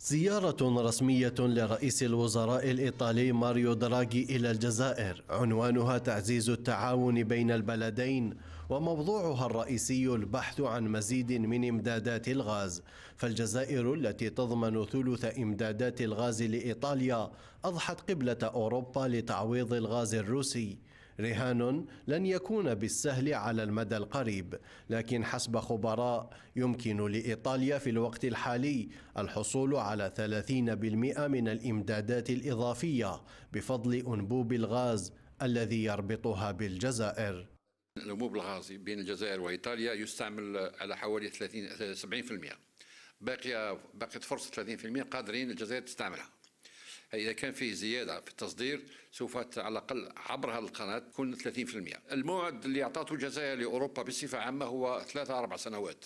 زيارة رسمية لرئيس الوزراء الإيطالي ماريو دراغي إلى الجزائر. عنوانها تعزيز التعاون بين البلدين وموضوعها الرئيسي البحث عن مزيد من إمدادات الغاز. فالجزائر التي تضمن ثلث إمدادات الغاز لإيطاليا أضحت قبلة أوروبا لتعويض الغاز الروسي. رهان لن يكون بالسهل على المدى القريب لكن حسب خبراء يمكن لإيطاليا في الوقت الحالي الحصول على 30% من الإمدادات الإضافية بفضل أنبوب الغاز الذي يربطها بالجزائر. الأنبوب الغازي بين الجزائر وإيطاليا يستعمل على حوالي 30 70% باقية باقية فرصة 30% قادرين الجزائر تستعملها. إذا كان فيه زيادة في التصدير سوف على الأقل عبر هذه القناة تكون 30% الموعد اللي أعطته الجزائر لأوروبا بصفة عامة هو ثلاثة أربع سنوات.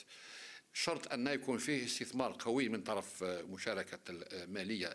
شرط أن يكون فيه استثمار قوي من طرف مشاركة المالية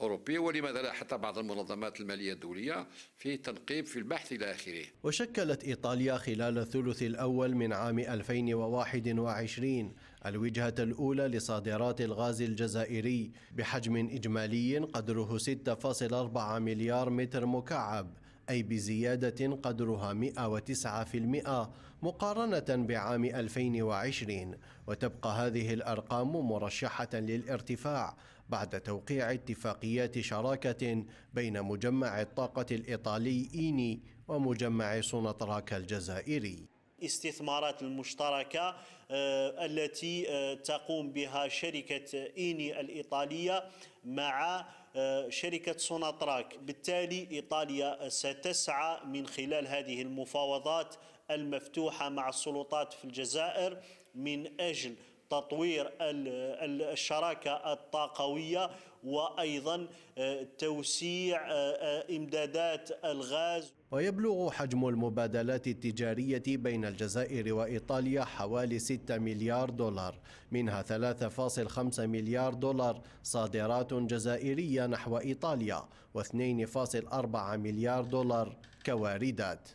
أوروبية. ولماذا لا؟ حتى بعض المنظمات المالية الدولية في تنقيب في البحث إلى آخره. وشكلت إيطاليا خلال الثلث الأول من عام 2021 الوجهة الأولى لصادرات الغاز الجزائري بحجم إجمالي قدره 6.4 مليار متر مكعب. أي بزيادة قدرها 109% مقارنة بعام 2020 وتبقى هذه الأرقام مرشحة للارتفاع بعد توقيع اتفاقيات شراكة بين مجمع الطاقة الإيطالي إيني ومجمع سونطراك الجزائري. استثمارات المشتركة آه، التي آه، تقوم بها شركة إيني الإيطالية مع آه، شركة سوناتراك. بالتالي إيطاليا ستسعى من خلال هذه المفاوضات المفتوحة مع السلطات في الجزائر من أجل تطوير الشراكة الطاقوية وأيضا آه، توسيع آه، آه، إمدادات الغاز. ويبلغ حجم المبادلات التجارية بين الجزائر وإيطاليا حوالي 6 مليار دولار منها 3.5 مليار دولار صادرات جزائرية نحو إيطاليا و2.4 مليار دولار كواردات.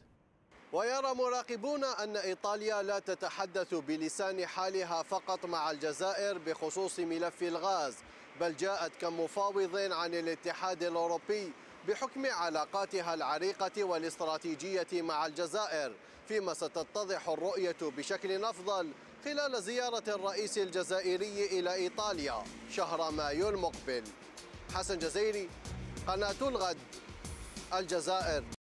ويرى مراقبون أن إيطاليا لا تتحدث بلسان حالها فقط مع الجزائر بخصوص ملف الغاز بل جاءت كمفاوض عن الاتحاد الأوروبي بحكم علاقاتها العريقة والاستراتيجية مع الجزائر فيما ستتضح الرؤية بشكل أفضل خلال زيارة الرئيس الجزائري إلى إيطاليا شهر مايو المقبل. حسن جزيري قناة الغد الجزائر.